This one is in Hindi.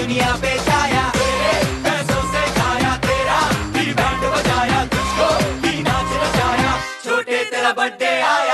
दुनिया पे छाया। पैसों से खाया तेरा बजाया तुझको नाच छोटे तेरा बर्थडे आया।